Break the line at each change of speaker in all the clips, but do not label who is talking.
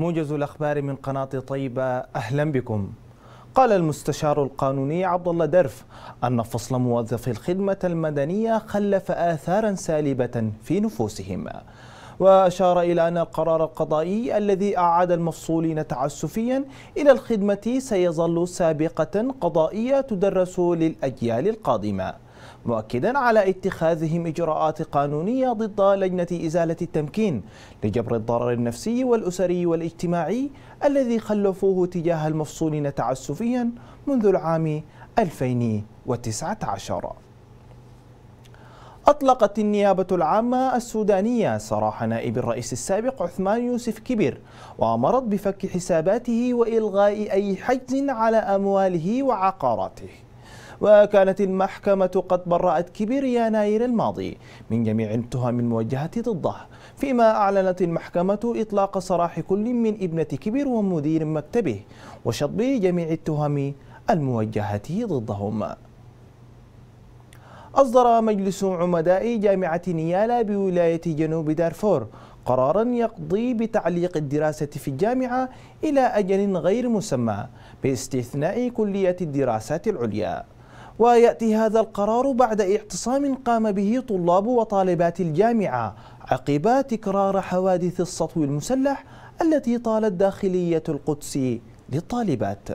موجز الأخبار من قناة طيبة أهلا بكم. قال المستشار القانوني عبد الله درف أن فصل موظفي الخدمة المدنية خلف آثارا سالبة في نفوسهم. وأشار إلى أن القرار القضائي الذي أعاد المفصولين تعسفيا إلى الخدمة سيظل سابقة قضائية تدرس للأجيال القادمة. مؤكدا على اتخاذهم إجراءات قانونية ضد لجنة إزالة التمكين لجبر الضرر النفسي والأسري والاجتماعي الذي خلفوه تجاه المفصولين تعسفيا منذ العام 2019 أطلقت النيابة العامة السودانية سراح نائب الرئيس السابق عثمان يوسف كبير وأمرت بفك حساباته وإلغاء أي حجز على أمواله وعقاراته. وكانت المحكمة قد برأت كبير يناير الماضي من جميع التهم الموجهة ضده فيما أعلنت المحكمة إطلاق سراح كل من ابنة كبير ومدير مكتبه وشطب جميع التهم الموجهة ضدهم. أصدر مجلس عمداء جامعة نيالا بولاية جنوب دارفور قرارا يقضي بتعليق الدراسة في الجامعة إلى أجل غير مسمى باستثناء كلية الدراسات العليا. ويأتي هذا القرار بعد اعتصام قام به طلاب وطالبات الجامعة عقب تكرار حوادث السطو المسلح التي طالت داخلية القدس للطالبات.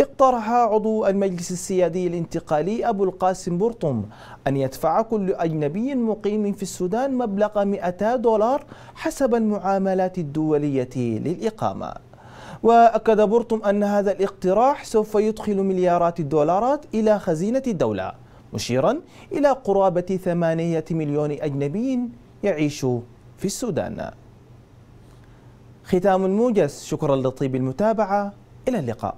اقترح عضو المجلس السيادي الانتقالي أبو القاسم برطم أن يدفع كل أجنبي مقيم في السودان مبلغ 200 دولار حسب المعاملات الدولية للإقامة. وأكد بورتم أن هذا الاقتراح سوف يدخل مليارات الدولارات إلى خزينة الدولة مشيرا إلى قرابة ثمانية مليون أجنبي يعيش في السودان. ختام الموجز شكرا لطيب المتابعة. إلى اللقاء.